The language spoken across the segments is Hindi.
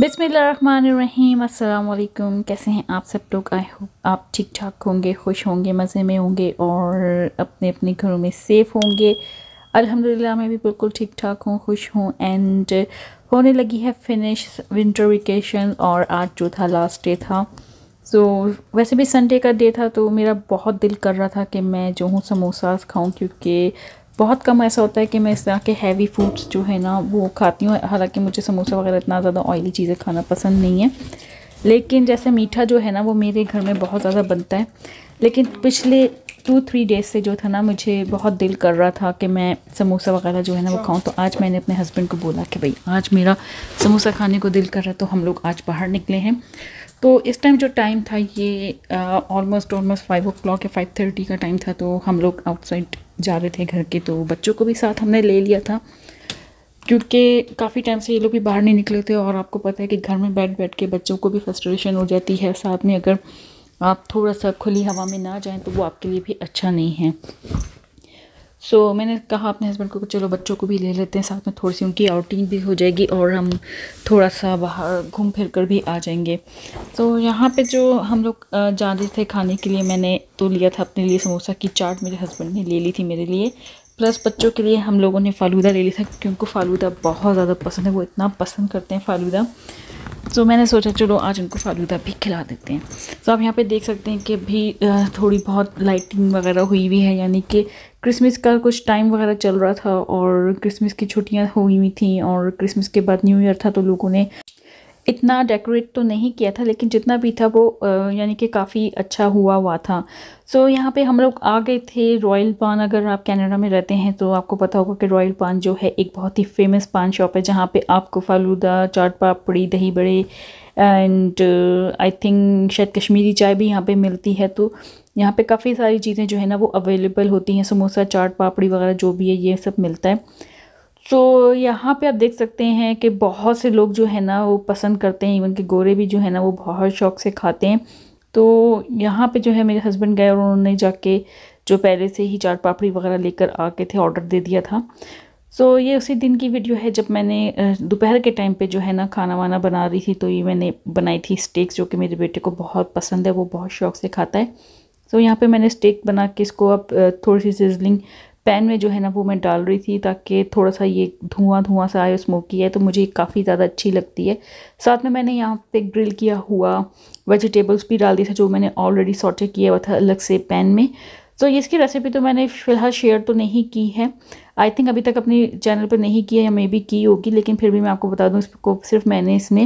बिसमीम अल्लाम कैसे हैं आप सब लोग? आए हो आप ठीक ठाक होंगे खुश होंगे मज़े में होंगे और अपने अपने घरों में सेफ़ होंगे। अल्हम्दुलिल्लाह मैं भी बिल्कुल ठीक ठाक हूँ खुश हूँ। एंड होने लगी है फिनिश विंटर वेकेशन और आज जो था लास्ट डे था। सो so, वैसे भी संडे का डे था तो मेरा बहुत दिल कर रहा था कि मैं जो हूँ समोसा खाऊँ क्योंकि बहुत कम ऐसा होता है कि मैं इस तरह के हैवी फूड्स जो है ना वो खाती हूँ। हालाँकि मुझे समोसा वगैरह इतना ज़्यादा ऑयली चीज़ें खाना पसंद नहीं है। लेकिन जैसे मीठा जो है ना वो मेरे घर में बहुत ज़्यादा बनता है। लेकिन पिछले टू थ्री डेज़ से जो था ना मुझे बहुत दिल कर रहा था कि मैं समोसा वगैरह जो है ना वो खाऊं। तो आज मैंने अपने हस्बैंड को बोला कि भाई आज मेरा समोसा खाने को दिल कर रहा है तो हम लोग आज बाहर निकले हैं। तो इस टाइम जो टाइम था ये almost almost five o'clock या फाइव थर्टी का टाइम था तो हम लोग आउटसाइड जा रहे थे घर के तो बच्चों को भी साथ हमने ले लिया था। क्योंकि काफ़ी टाइम से ये लोग भी बाहर नहीं निकले थे और आपको पता है कि घर में बैठ बैठ के बच्चों को भी फ्रस्ट्रेशन हो जाती है। साथ में अगर आप थोड़ा सा खुली हवा में ना जाएँ तो वो आपके लिए भी अच्छा नहीं है। सो so, मैंने कहा अपने हस्बैंड को चलो बच्चों को भी ले लेते हैं साथ में थोड़ी सी उनकी आउटिंग भी हो जाएगी और हम थोड़ा सा बाहर घूम फिर कर भी आ जाएँगे। तो यहाँ पे जो हम लोग जा रहे थे खाने के लिए मैंने तो लिया था अपने लिए समोसा की चाट मेरे हस्बैंड ने ले ली थी मेरे लिए। प्लस बच्चों के लिए हम लोगों ने फ़ालूदा ले लिया था क्योंकि उनको फ़ालूदा बहुत ज़्यादा पसंद है वो इतना पसंद करते हैं फ़ालूदा। तो मैंने सोचा, चलो आज उनको फालूदा भी खिला देते हैं। तो आप यहाँ पे देख सकते हैं कि भी थोड़ी बहुत लाइटिंग वगैरह हुई हुई है, यानी कि क्रिसमस का कुछ टाइम वगैरह चल रहा था और क्रिसमस की छुट्टियाँ हुई हुई थी और क्रिसमस के बाद न्यू ईयर था तो लोगों ने इतना डेकोरेट तो नहीं किया था लेकिन जितना भी था वो यानी कि काफ़ी अच्छा हुआ हुआ था। सो so, यहाँ पे हम लोग आ गए थे रॉयल पान अगर आप कनाडा में रहते हैं तो आपको पता होगा कि रॉयल पान जो है एक बहुत ही फ़ेमस पान शॉप है जहाँ पे आपको फालूदा चाट पापड़ी दही बड़े एंड आई थिंक शायद कश्मीरी चाय भी यहाँ पे मिलती है। तो यहाँ पे काफ़ी सारी चीज़ें जो है ना वो अवेलेबल होती हैं। समोसा चाट पापड़ी वगैरह जो भी है ये सब मिलता है। सो so, यहाँ पे आप देख सकते हैं कि बहुत से लोग जो है ना वो पसंद करते हैं इवन के गोरे भी जो है ना वो बहुत शौक से खाते हैं। तो यहाँ पे जो है मेरे हस्बैंड गए और उन्होंने जाके जो पहले से ही चाट पापड़ी वगैरह लेकर आके थे ऑर्डर दे दिया था। सो so, ये उसी दिन की वीडियो है जब मैंने दोपहर के टाइम पे जो है ना खाना वाना बना रही थी तो ये मैंने बनाई थी स्टेक्स जो कि मेरे बेटे को बहुत पसंद है वो बहुत शौक से खाता है। तो यहाँ पे मैंने स्टेक बना के इसको अब थोड़ी सी सिजलिंग पैन में जो है ना वो मैं डाल रही थी ताकि थोड़ा सा ये धुआँ धुआँ सा आए स्मोकी है तो मुझे काफ़ी ज़्यादा अच्छी लगती है। साथ में मैंने यहाँ पे ग्रिल किया हुआ वेजिटेबल्स भी डाल दी था जो मैंने ऑलरेडी सॉटे किया हुआ था अलग से पैन में। तो इसकी रेसिपी तो मैंने फ़िलहाल शेयर तो नहीं की है। आई थिंक अभी तक अपने चैनल पर नहीं की है या मे बी की होगी, लेकिन फिर भी मैं आपको बता दूँ इसको सिर्फ़ मैंने इसमें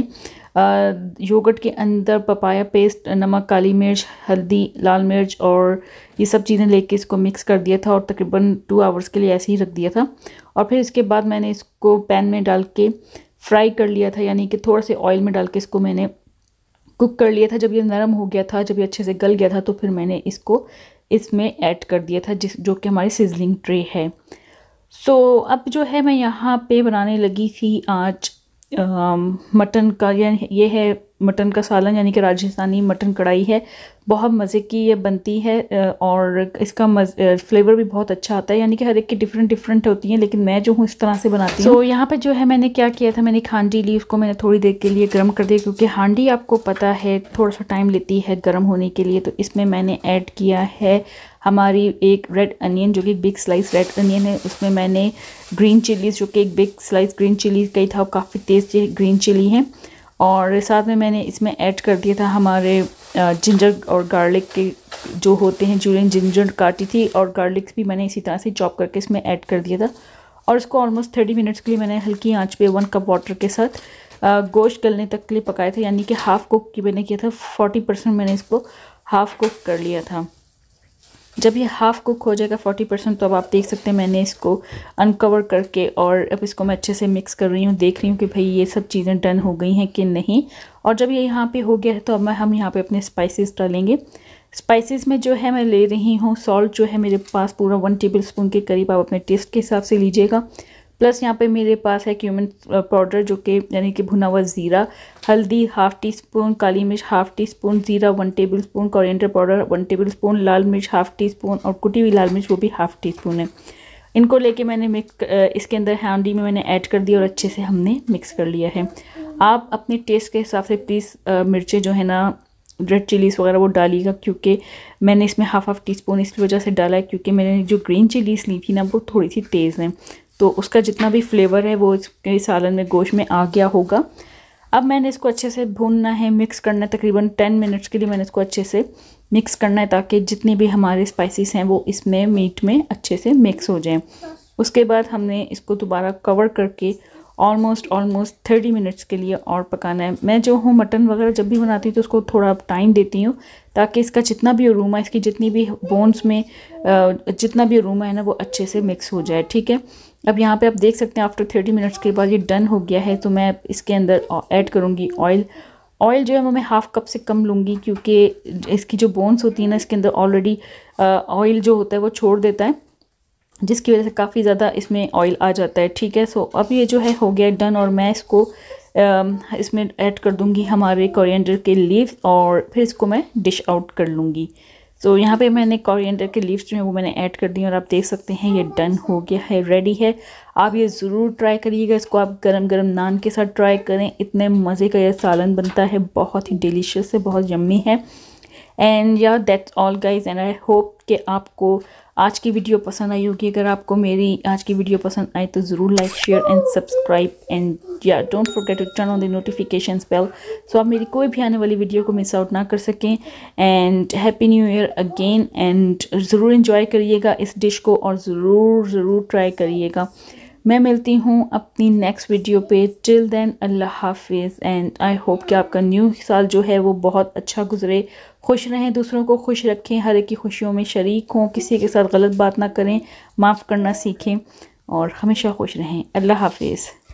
योगर्ट के अंदर पपाया पेस्ट नमक, काली मिर्च, हल्दी, लाल मिर्च और ये सब चीज़ें लेके इसको मिक्स कर दिया था और तकरीबन टू आवर्स के लिए ऐसे ही रख दिया था। और फिर इसके बाद मैंने इसको पैन में डाल के फ्राई कर लिया था, यानी कि थोड़ा से ऑयल में डाल के इसको मैंने कुक कर लिया था। जब ये नरम हो गया था, जब ये अच्छे से गल गया था तो फिर मैंने इसको इसमें ऐड कर दिया था जिस जो कि हमारी सिजलिंग ट्रे है। सो so, अब जो है मैं यहाँ पे बनाने लगी थी आज मटन का यानी ये है मटन का सालन यानी कि राजस्थानी मटन कढ़ाई है। बहुत मज़े की ये बनती है और इसका मज फ्लेवर भी बहुत अच्छा आता है यानी कि हर एक की डिफरेंट डिफरेंट होती हैं लेकिन मैं जो हूँ इस तरह से बनाती हूँ। तो so, यहाँ पे जो है मैंने क्या किया था मैंने हांडी ली उसको मैंने थोड़ी देर के लिए गर्म कर दिया क्योंकि हांडी आपको पता है थोड़ा सा टाइम लेती है गर्म होने के लिए तो इसमें मैंने ऐड किया है हमारी एक रेड अनियन जो कि बिग स्लाइस रेड अनियन है। उसमें मैंने ग्रीन चिलीज़ जो कि एक बिग स्लाइस ग्रीन चिली कही था काफ़ी तेज़ ग्रीन चिली है। और साथ में मैंने इसमें ऐड कर दिया था हमारे जिंजर और गार्लिक के जो होते हैं जूलियन जिंजर काटी थी और गार्लिक भी मैंने इसी तरह से चॉप करके इसमें ऐड कर दिया था। और इसको ऑलमोस्ट थर्टी मिनट्स के लिए मैंने हल्की आँच पे वन कप वाटर के साथ गोश्त गलने तक के लिए पकाया था, यानी कि हाफ़ कुक की मैंने किया था फोर्टी परसेंट मैंने इसको हाफ़ कुक कर लिया था। जब ये हाफ़ कुक हो जाएगा फोर्टी परसेंट तो अब आप देख सकते हैं मैंने इसको अनकवर करके और अब इसको मैं अच्छे से मिक्स कर रही हूँ, देख रही हूँ कि भाई ये सब चीज़ें डन हो गई हैं कि नहीं। और जब ये यहाँ पे हो गया है तो अब मैं, हम यहाँ पे अपने स्पाइसेस डालेंगे। स्पाइसेस में जो है, मैं ले रही हूँ सॉल्ट जो है मेरे पास पूरा वन टेबल स्पून के करीब, आप अपने टेस्ट के हिसाब से लीजिएगा। प्लस यहाँ पे मेरे पास है क्यूमन पाउडर जो कि, यानी कि भुना हुआ ज़ीरा, हल्दी हाफ़ टी स्पून काली मिर्च हाफ़ टी स्पून ज़ीरा one tablespoon coriander powder one tablespoon लाल मिर्च हाफ़ टी स्पून और कुटी हुई लाल मिर्च वो भी हाफ़ टी स्पून है। इनको लेके मैंने मिक्स इसके अंदर हांडी में मैंने ऐड कर दिया और अच्छे से हमने मिक्स कर लिया है। आप अपने टेस्ट के हिसाब से प्लीज़ मिर्चें जो है ना रेड चिलीज़ वगैरह वो डालिएगा क्योंकि मैंने इसमें हाफ़ हाफ़ टी स्पून इस वजह से डाला है क्योंकि मैंने जो ग्रीन चिलीज़ ली थी ना, वो थोड़ी सी तेज़ है। तो उसका जितना भी फ्लेवर है वो इसके सालन में गोश्त में आ गया होगा। अब मैंने इसको अच्छे से भूनना है मिक्स करना है, तकरीबन टेन मिनट्स के लिए मैंने इसको अच्छे से मिक्स करना है ताकि जितने भी हमारे स्पाइसेस हैं वो इसमें मीट में अच्छे से मिक्स हो जाएँ। उसके बाद हमने इसको दोबारा कवर करके ऑलमोस्ट ऑलमोस्ट थर्टी मिनट्स के लिए और पकाना है। मैं जो हूँ, मटन वगैरह जब भी बनाती हूँ तो उसको थोड़ा टाइम देती हूँ, ताकि इसका जितना भी रूमा इसकी जितनी भी बोन्स में जितना भी रूमा है ना, वो अच्छे से मिक्स हो जाए, ठीक है? अब यहाँ पे आप देख सकते हैं आफ्टर थर्टी मिनट्स के बाद ये डन हो गया है तो मैं इसके अंदर ऐड करूँगी ऑयल ऑयल जो है, वो मैं हाफ़ कप से कम लूँगी, क्योंकि इसकी जो बोन्स होती है ना, इसके अंदर ऑलरेडी ऑयल जो होता है, वो छोड़ देता है। जिसकी वजह से काफ़ी ज़्यादा इसमें ऑयल आ जाता है ठीक है? सो अब ये जो है हो गया डन और मैं इसको इसमें ऐड कर दूँगी हमारे कोरिएंडर के लीव और फिर इसको मैं डिश आउट कर लूँगी। सो so, यहाँ पे मैंने कोरिएंडर के लीव्स जो हैं वो मैंने ऐड कर दी और आप देख सकते हैं ये डन हो गया है रेडी है। आप ये ज़रूर ट्राई करिएगा इसको आप गरम गरम नान के साथ ट्राई करें। इतने मज़े का यह सालन बनता है बहुत ही डिलीशियस है बहुत यम्मी है। And yeah that's all guys and I hope कि आपको आज की वीडियो पसंद आई होगी। अगर आपको मेरी आज की वीडियो पसंद आए तो ज़रूर like share and subscribe and yeah don't forget to turn on the notification bell so आप मेरी कोई भी आने वाली वीडियो को मिस आउट ना कर सकें। And happy new year again and ज़रूर इन्जॉय करिएगा इस डिश को और ज़रूर ज़रूर ट्राई करिएगा। मैं मिलती हूँ अपनी नेक्स्ट वीडियो पे. टिल देन अल्लाह हाफिज़. एंड आई होप कि आपका न्यू साल जो है वो बहुत अच्छा गुजरे. खुश रहें, दूसरों को खुश रखें. हर एक की खुशियों में शरीक हों. किसी के साथ गलत बात ना करें. माफ़ करना सीखें. और हमेशा खुश रहें. अल्लाह हाफिज़.